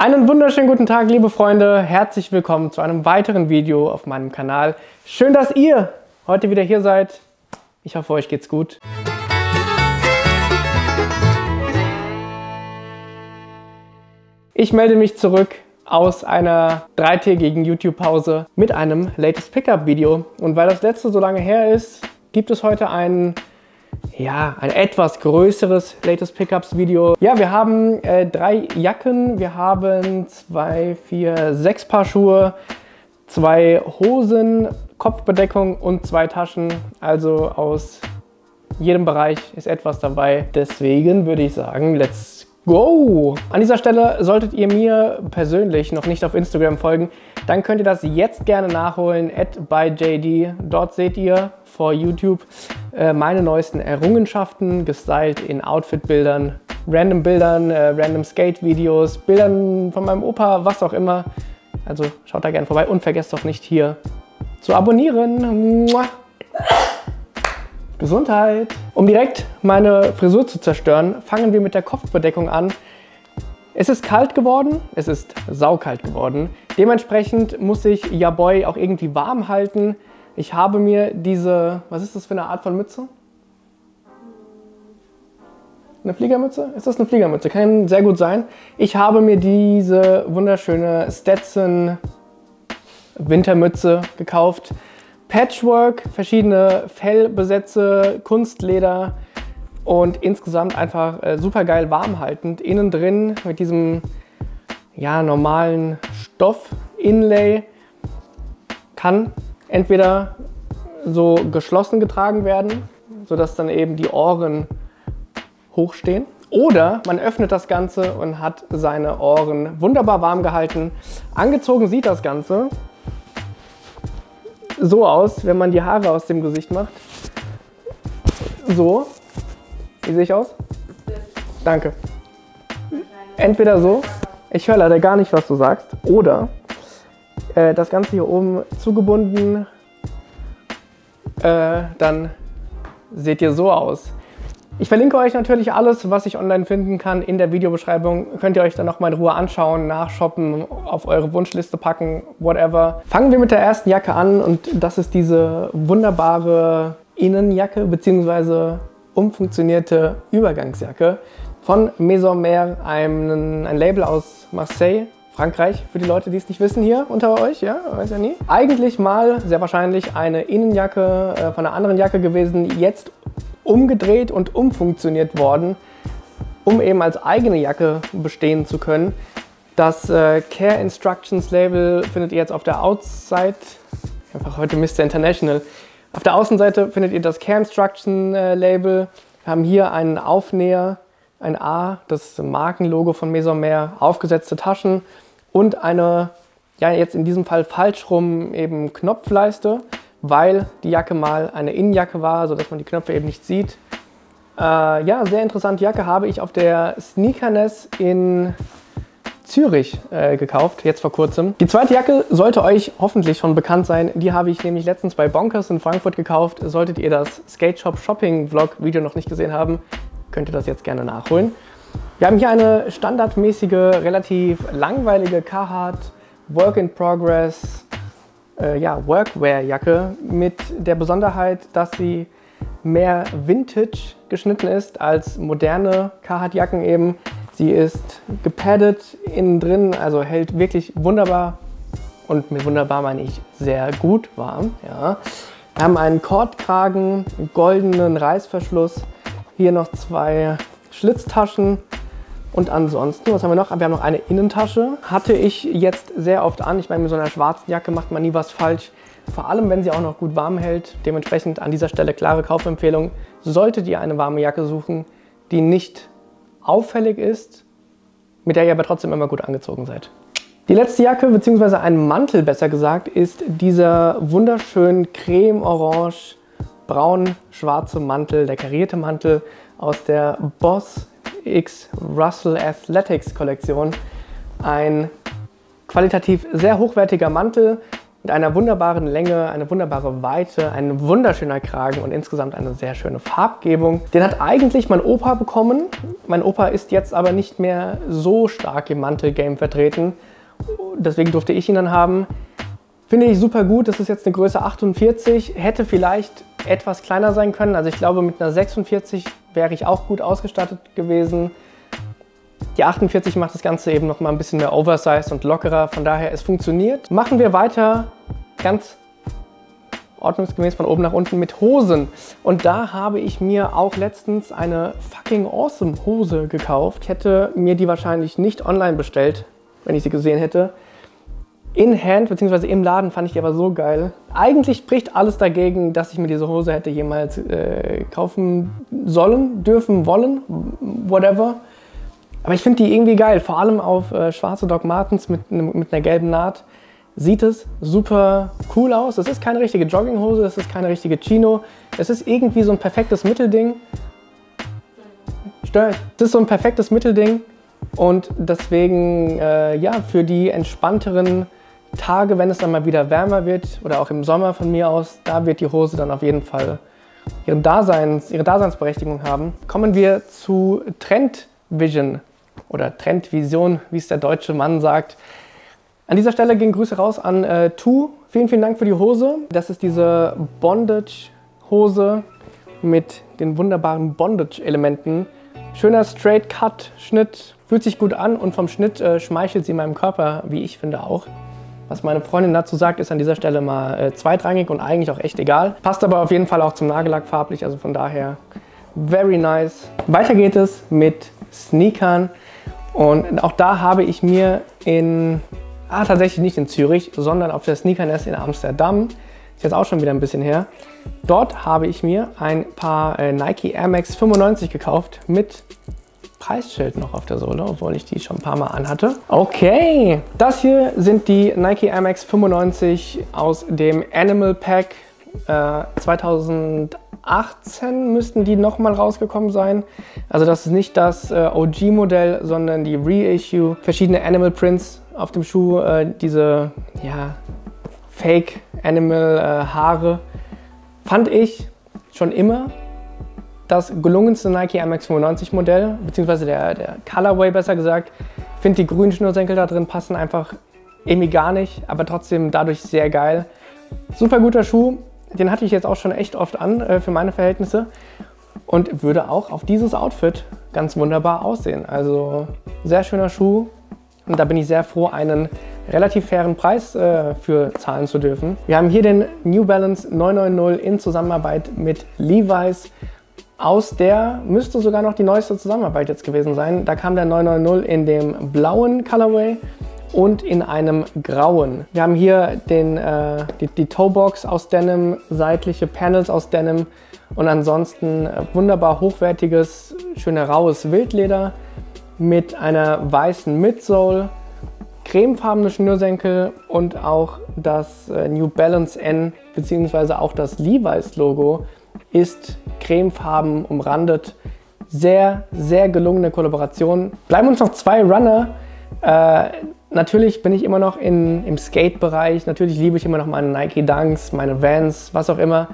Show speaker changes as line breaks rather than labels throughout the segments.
Einen wunderschönen guten Tag, liebe Freunde. Herzlich willkommen zu einem weiteren Video auf meinem Kanal. Schön, dass ihr heute wieder hier seid. Ich hoffe, euch geht's gut. Ich melde mich zurück aus einer dreitägigen YouTube-Pause mit einem Latest Pickup Video. Und weil das letzte so lange her ist, gibt es heute einen ja, ein etwas größeres Latest Pickups Video. Ja, wir haben äh, drei Jacken, wir haben zwei, vier, sechs Paar Schuhe, zwei Hosen, Kopfbedeckung und zwei Taschen. Also aus jedem Bereich ist etwas dabei. Deswegen würde ich sagen, let's go! An dieser Stelle solltet ihr mir persönlich noch nicht auf Instagram folgen, dann könnt ihr das jetzt gerne nachholen at byjd. Dort seht ihr vor YouTube äh, meine neuesten Errungenschaften, gestylt in Outfit-Bildern, random Bildern, äh, random Skate-Videos, Bildern von meinem Opa, was auch immer. Also schaut da gerne vorbei und vergesst doch nicht hier zu abonnieren. Mua. Gesundheit! Um direkt meine Frisur zu zerstören, fangen wir mit der Kopfbedeckung an. Es ist kalt geworden, es ist saukalt geworden. Dementsprechend muss ich Yaboy auch irgendwie warm halten. Ich habe mir diese, was ist das für eine Art von Mütze? Eine Fliegermütze? Ist das eine Fliegermütze? Kann sehr gut sein. Ich habe mir diese wunderschöne Stetson Wintermütze gekauft. Patchwork, verschiedene Fellbesätze, Kunstleder und insgesamt einfach äh, super geil warmhaltend. Innen drin mit diesem ja, normalen Stoff-Inlay kann entweder so geschlossen getragen werden, sodass dann eben die Ohren hochstehen. Oder man öffnet das Ganze und hat seine Ohren wunderbar warm gehalten. Angezogen sieht das Ganze so aus, wenn man die Haare aus dem Gesicht macht. So. Wie sehe ich aus? Danke. Entweder so, ich höre leider gar nicht, was du sagst, oder äh, das Ganze hier oben zugebunden, äh, dann seht ihr so aus. Ich verlinke euch natürlich alles, was ich online finden kann, in der Videobeschreibung. Könnt ihr euch dann nochmal in Ruhe anschauen, nachshoppen, auf eure Wunschliste packen, whatever. Fangen wir mit der ersten Jacke an und das ist diese wunderbare Innenjacke bzw umfunktionierte Übergangsjacke von Maison Mer, einem, ein Label aus Marseille, Frankreich, für die Leute, die es nicht wissen hier unter euch, ja, weiß ja nie. Eigentlich mal sehr wahrscheinlich eine Innenjacke äh, von einer anderen Jacke gewesen, jetzt umgedreht und umfunktioniert worden, um eben als eigene Jacke bestehen zu können. Das äh, Care Instructions Label findet ihr jetzt auf der Outside, einfach heute Mr. International, auf der Außenseite findet ihr das Care Instruction äh, Label. Wir haben hier einen Aufnäher, ein A, das Markenlogo von Maison Mer, aufgesetzte Taschen und eine, ja jetzt in diesem Fall falsch rum eben Knopfleiste, weil die Jacke mal eine Innenjacke war, sodass man die Knöpfe eben nicht sieht. Äh, ja, sehr interessante Jacke habe ich auf der Sneakerness in Zürich äh, gekauft, jetzt vor kurzem. Die zweite Jacke sollte euch hoffentlich schon bekannt sein. Die habe ich nämlich letztens bei Bonkers in Frankfurt gekauft. Solltet ihr das Skate Shop Shopping Vlog Video noch nicht gesehen haben, könnt ihr das jetzt gerne nachholen. Wir haben hier eine standardmäßige, relativ langweilige Carhartt Work in Progress äh, ja, Workwear-Jacke mit der Besonderheit, dass sie mehr Vintage geschnitten ist als moderne Carhartt-Jacken eben. Sie ist gepaddet innen drin, also hält wirklich wunderbar und mit wunderbar meine ich sehr gut warm. Ja. Wir haben einen Kordkragen, goldenen Reißverschluss, hier noch zwei Schlitztaschen und ansonsten, was haben wir noch? Wir haben noch eine Innentasche. Hatte ich jetzt sehr oft an. Ich meine, mit so einer schwarzen Jacke macht man nie was falsch. Vor allem, wenn sie auch noch gut warm hält. Dementsprechend an dieser Stelle klare Kaufempfehlung. Solltet ihr eine warme Jacke suchen, die nicht auffällig ist, mit der ihr aber trotzdem immer gut angezogen seid. Die letzte Jacke, beziehungsweise ein Mantel besser gesagt, ist dieser wunderschön creme-orange, braun-schwarze Mantel, der karierte Mantel aus der Boss X Russell Athletics Kollektion. Ein qualitativ sehr hochwertiger Mantel, mit einer wunderbaren Länge, eine wunderbare Weite, ein wunderschöner Kragen und insgesamt eine sehr schöne Farbgebung. Den hat eigentlich mein Opa bekommen. Mein Opa ist jetzt aber nicht mehr so stark im Mantel-Game vertreten. Deswegen durfte ich ihn dann haben. Finde ich super gut. Das ist jetzt eine Größe 48. Hätte vielleicht etwas kleiner sein können. Also ich glaube, mit einer 46 wäre ich auch gut ausgestattet gewesen. Die 48 macht das Ganze eben noch mal ein bisschen mehr oversized und lockerer. Von daher, es funktioniert. Machen wir weiter ganz ordnungsgemäß von oben nach unten mit Hosen. Und da habe ich mir auch letztens eine fucking awesome Hose gekauft. Ich hätte mir die wahrscheinlich nicht online bestellt, wenn ich sie gesehen hätte. In Hand bzw. im Laden fand ich die aber so geil. Eigentlich spricht alles dagegen, dass ich mir diese Hose hätte jemals äh, kaufen sollen, dürfen, wollen, whatever. Aber ich finde die irgendwie geil, vor allem auf äh, schwarze Doc Martens mit, mit einer gelben Naht. Sieht es super cool aus. Es ist keine richtige Jogginghose, es ist keine richtige Chino. Es ist irgendwie so ein perfektes Mittelding. Es ist so ein perfektes Mittelding und deswegen, äh, ja, für die entspannteren Tage, wenn es dann mal wieder wärmer wird oder auch im Sommer von mir aus, da wird die Hose dann auf jeden Fall ihre, Daseins, ihre Daseinsberechtigung haben. Kommen wir zu Trend Vision oder Trendvision, wie es der deutsche Mann sagt. An dieser Stelle gehen Grüße raus an äh, Tu. Vielen, vielen Dank für die Hose. Das ist diese Bondage-Hose mit den wunderbaren Bondage-Elementen. Schöner Straight-Cut-Schnitt, fühlt sich gut an und vom Schnitt äh, schmeichelt sie meinem Körper, wie ich finde auch. Was meine Freundin dazu sagt, ist an dieser Stelle mal äh, zweitrangig und eigentlich auch echt egal. Passt aber auf jeden Fall auch zum Nagellack farblich, also von daher very nice. Weiter geht es mit Sneakern. Und auch da habe ich mir in, ah, tatsächlich nicht in Zürich, sondern auf der Sneakernest in Amsterdam, ist jetzt auch schon wieder ein bisschen her, dort habe ich mir ein paar äh, Nike Air Max 95 gekauft mit Preisschild noch auf der Sohle, obwohl ich die schon ein paar Mal anhatte. Okay, das hier sind die Nike Air Max 95 aus dem Animal Pack äh, 2018 müssten die nochmal rausgekommen sein. Also das ist nicht das äh, OG-Modell, sondern die Reissue. Verschiedene Animal Prints auf dem Schuh, äh, diese ja, Fake Animal äh, Haare. Fand ich schon immer das gelungenste Nike Air Max 95 Modell, beziehungsweise der, der Colorway besser gesagt. Ich finde die grünen Schnürsenkel da drin passen einfach irgendwie gar nicht, aber trotzdem dadurch sehr geil. Super guter Schuh, den hatte ich jetzt auch schon echt oft an äh, für meine Verhältnisse und würde auch auf dieses Outfit ganz wunderbar aussehen. Also sehr schöner Schuh und da bin ich sehr froh, einen relativ fairen Preis äh, für zahlen zu dürfen. Wir haben hier den New Balance 990 in Zusammenarbeit mit Levi's. Aus der müsste sogar noch die neueste Zusammenarbeit jetzt gewesen sein. Da kam der 990 in dem blauen Colorway und in einem grauen. Wir haben hier den, äh, die, die Toebox aus Denim, seitliche Panels aus Denim und ansonsten äh, wunderbar hochwertiges, schöner raues Wildleder mit einer weißen Midsole, cremefarbene Schnürsenkel und auch das äh, New Balance N bzw. auch das Levi's Logo ist cremefarben umrandet. Sehr, sehr gelungene Kollaboration. Bleiben uns noch zwei Runner. Äh, natürlich bin ich immer noch in, im Skate-Bereich. Natürlich liebe ich immer noch meine Nike Dunks, meine Vans, was auch immer.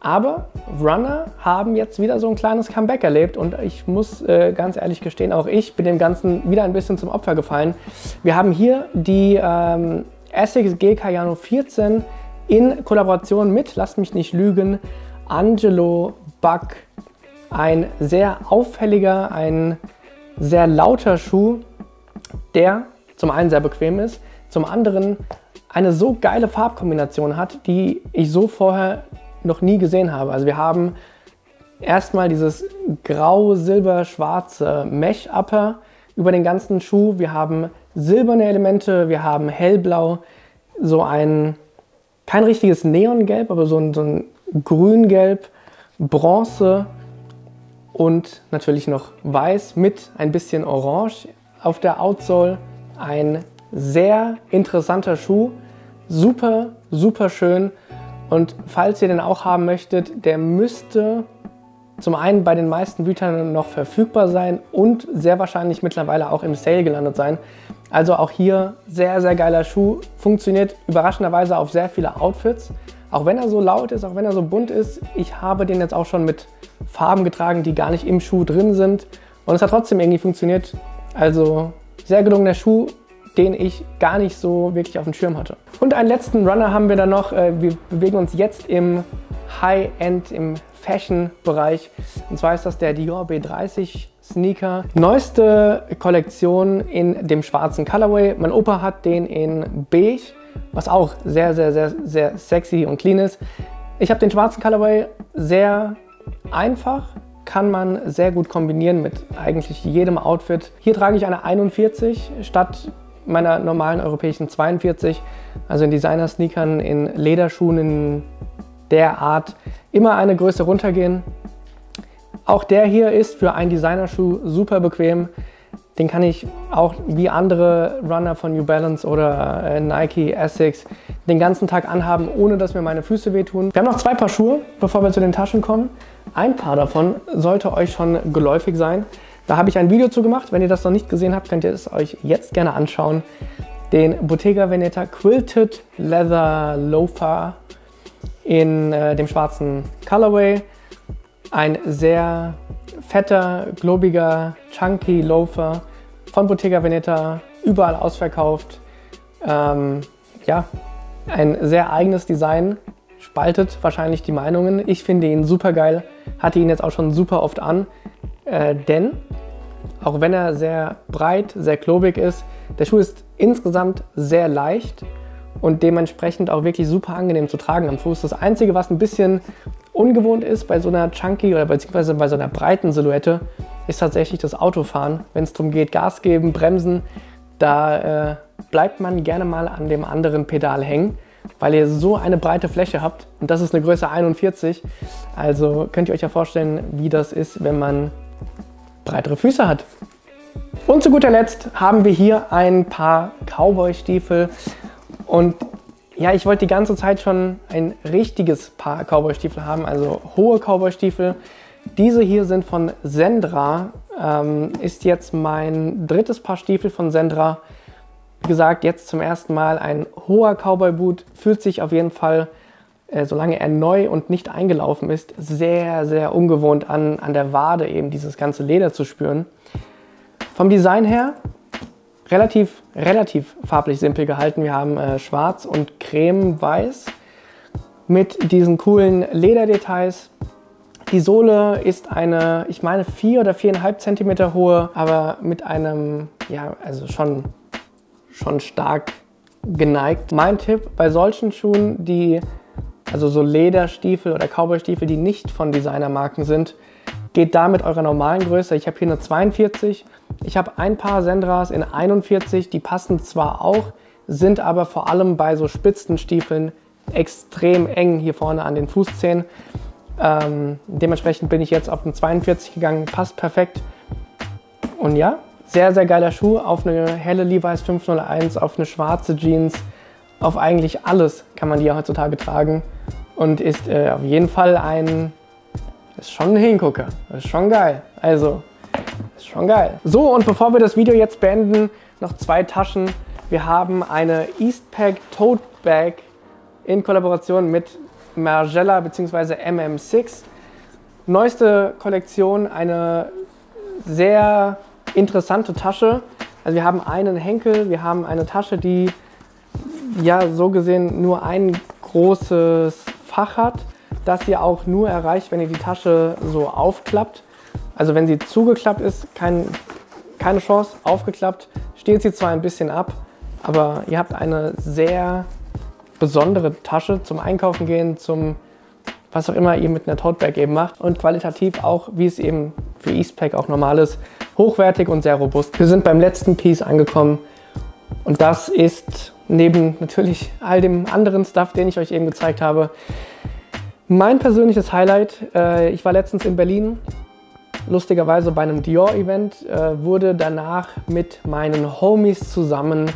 Aber Runner haben jetzt wieder so ein kleines Comeback erlebt und ich muss äh, ganz ehrlich gestehen, auch ich bin dem Ganzen wieder ein bisschen zum Opfer gefallen. Wir haben hier die ähm, Essex G Cayano 14 in Kollaboration mit, lasst mich nicht lügen, Angelo Buck. Ein sehr auffälliger, ein sehr lauter Schuh, der zum einen sehr bequem ist, zum anderen eine so geile Farbkombination hat, die ich so vorher noch nie gesehen habe. Also wir haben erstmal dieses grau-silber-schwarze Mesh-Upper über den ganzen Schuh. Wir haben silberne Elemente, wir haben hellblau, so ein, kein richtiges Neongelb, aber so ein, so ein grün-gelb, Bronze und natürlich noch weiß mit ein bisschen Orange auf der Outsole. Ein sehr interessanter Schuh, super, super schön. Und falls ihr den auch haben möchtet, der müsste zum einen bei den meisten Gütern noch verfügbar sein und sehr wahrscheinlich mittlerweile auch im Sale gelandet sein. Also auch hier sehr, sehr geiler Schuh. Funktioniert überraschenderweise auf sehr viele Outfits. Auch wenn er so laut ist, auch wenn er so bunt ist. Ich habe den jetzt auch schon mit Farben getragen, die gar nicht im Schuh drin sind. Und es hat trotzdem irgendwie funktioniert. Also sehr gelungener Schuh, den ich gar nicht so wirklich auf dem Schirm hatte. Und einen letzten Runner haben wir dann noch. Äh, wir bewegen uns jetzt im High-End, im Fashion-Bereich. Und zwar ist das der Dior B30 Sneaker. Neueste Kollektion in dem schwarzen Colorway. Mein Opa hat den in beige, was auch sehr, sehr, sehr, sehr sexy und clean ist. Ich habe den schwarzen Colorway sehr einfach, kann man sehr gut kombinieren mit eigentlich jedem Outfit. Hier trage ich eine 41 statt meiner normalen europäischen 42, also in Designer-Sneakern, in Lederschuhen in der Art immer eine Größe runtergehen. Auch der hier ist für einen Designerschuh super bequem. Den kann ich auch wie andere Runner von New Balance oder äh, Nike, Essex den ganzen Tag anhaben, ohne dass mir meine Füße wehtun. Wir haben noch zwei Paar Schuhe, bevor wir zu den Taschen kommen. Ein paar davon sollte euch schon geläufig sein. Da habe ich ein Video zu gemacht. Wenn ihr das noch nicht gesehen habt, könnt ihr es euch jetzt gerne anschauen. Den Bottega Veneta Quilted Leather Loafer in äh, dem schwarzen Colorway. Ein sehr fetter, globiger, chunky Loafer von Bottega Veneta, überall ausverkauft. Ähm, ja, ein sehr eigenes Design, spaltet wahrscheinlich die Meinungen. Ich finde ihn super geil, hatte ihn jetzt auch schon super oft an, äh, denn auch wenn er sehr breit, sehr klobig ist, der Schuh ist insgesamt sehr leicht und dementsprechend auch wirklich super angenehm zu tragen am Fuß. Das Einzige, was ein bisschen ungewohnt ist bei so einer chunky oder beziehungsweise bei so einer breiten Silhouette, ist tatsächlich das Autofahren. Wenn es darum geht, Gas geben, bremsen, da äh, bleibt man gerne mal an dem anderen Pedal hängen, weil ihr so eine breite Fläche habt. Und das ist eine Größe 41. Also könnt ihr euch ja vorstellen, wie das ist, wenn man breitere Füße hat. Und zu guter Letzt haben wir hier ein paar Cowboy-Stiefel. Und ja, ich wollte die ganze Zeit schon ein richtiges Paar Cowboy-Stiefel haben, also hohe Cowboy-Stiefel. Diese hier sind von Sendra, ähm, ist jetzt mein drittes Paar Stiefel von Sendra. Wie gesagt, jetzt zum ersten Mal ein hoher Cowboy-Boot, fühlt sich auf jeden Fall, äh, solange er neu und nicht eingelaufen ist, sehr, sehr ungewohnt an, an der Wade eben dieses ganze Leder zu spüren. Vom Design her relativ, relativ farblich simpel gehalten. Wir haben äh, schwarz und creme-weiß mit diesen coolen Lederdetails. Die Sohle ist eine, ich meine, 4 oder 4,5 cm hohe, aber mit einem, ja, also schon, schon stark geneigt. Mein Tipp bei solchen Schuhen, die, also so Lederstiefel oder Cowboystiefel, die nicht von Designermarken sind, geht da mit eurer normalen Größe. Ich habe hier eine 42 ich habe ein paar Sendras in 41, die passen zwar auch, sind aber vor allem bei so Spitzenstiefeln extrem eng hier vorne an den Fußzehen. Ähm, dementsprechend bin ich jetzt auf den 42 gegangen, passt perfekt. Und ja, sehr, sehr geiler Schuh auf eine helle Levi's 501, auf eine schwarze Jeans, auf eigentlich alles kann man die ja heutzutage tragen und ist äh, auf jeden Fall ein, ist schon ein Hingucker, ist schon geil. Also ist schon geil. So, und bevor wir das Video jetzt beenden, noch zwei Taschen. Wir haben eine Eastpak Tote Bag in Kollaboration mit Margiela bzw. MM6. Neueste Kollektion, eine sehr interessante Tasche. Also wir haben einen Henkel, wir haben eine Tasche, die ja so gesehen nur ein großes Fach hat, das ihr auch nur erreicht, wenn ihr die Tasche so aufklappt. Also wenn sie zugeklappt ist, kein, keine Chance, aufgeklappt, steht sie zwar ein bisschen ab, aber ihr habt eine sehr besondere Tasche zum Einkaufen gehen, zum was auch immer ihr mit einer Tote eben macht und qualitativ auch, wie es eben für Eastpak auch normal ist, hochwertig und sehr robust. Wir sind beim letzten Piece angekommen und das ist neben natürlich all dem anderen Stuff, den ich euch eben gezeigt habe, mein persönliches Highlight. Äh, ich war letztens in Berlin lustigerweise bei einem Dior-Event, äh, wurde danach mit meinen Homies zusammen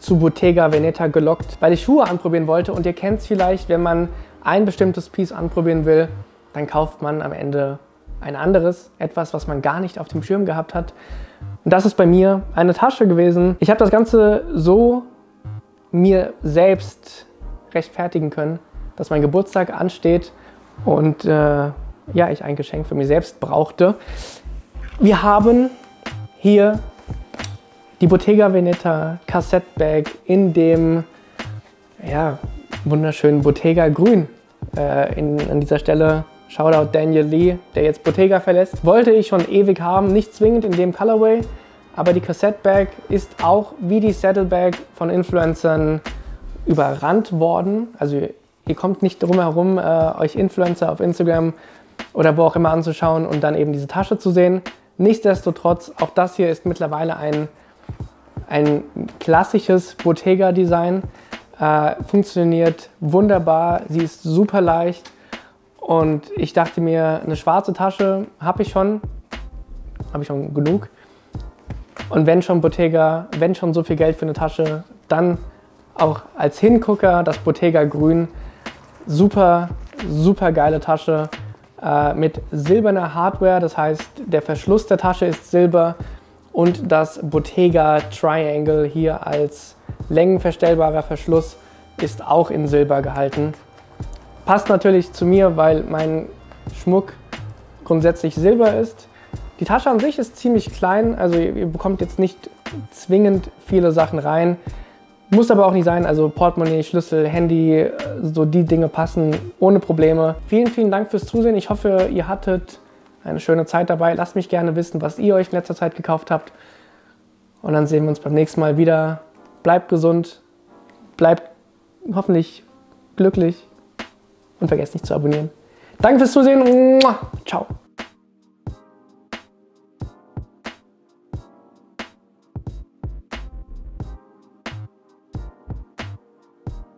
zu Bottega Veneta gelockt, weil ich Schuhe anprobieren wollte. Und ihr kennt es vielleicht, wenn man ein bestimmtes Piece anprobieren will, dann kauft man am Ende ein anderes, etwas, was man gar nicht auf dem Schirm gehabt hat. Und das ist bei mir eine Tasche gewesen. Ich habe das Ganze so mir selbst rechtfertigen können, dass mein Geburtstag ansteht und äh, ja, ich ein Geschenk für mich selbst brauchte. Wir haben hier die Bottega Veneta Cassette Bag in dem ja, wunderschönen Bottega Grün. Äh, in, an dieser Stelle Shoutout Daniel Lee, der jetzt Bottega verlässt. Wollte ich schon ewig haben, nicht zwingend in dem Colorway, aber die Cassette Bag ist auch wie die Saddlebag von Influencern überrannt worden. Also ihr kommt nicht drum herum, äh, euch Influencer auf Instagram oder wo auch immer anzuschauen und dann eben diese Tasche zu sehen. Nichtsdestotrotz, auch das hier ist mittlerweile ein, ein klassisches Bottega-Design. Äh, funktioniert wunderbar, sie ist super leicht und ich dachte mir, eine schwarze Tasche habe ich schon, habe ich schon genug. Und wenn schon Bottega, wenn schon so viel Geld für eine Tasche, dann auch als Hingucker das Bottega Grün. Super, super geile Tasche äh, mit silberner Hardware. Das heißt, der Verschluss der Tasche ist silber und das Bottega Triangle hier als längenverstellbarer Verschluss ist auch in Silber gehalten. Passt natürlich zu mir, weil mein Schmuck grundsätzlich Silber ist. Die Tasche an sich ist ziemlich klein, also ihr bekommt jetzt nicht zwingend viele Sachen rein. Muss aber auch nicht sein, also Portemonnaie, Schlüssel, Handy, so die Dinge passen ohne Probleme. Vielen, vielen Dank fürs Zusehen. Ich hoffe, ihr hattet eine schöne Zeit dabei. Lasst mich gerne wissen, was ihr euch in letzter Zeit gekauft habt. Und dann sehen wir uns beim nächsten Mal wieder. Bleibt gesund, bleibt hoffentlich glücklich und vergesst nicht zu abonnieren. Danke fürs Zusehen. Ciao.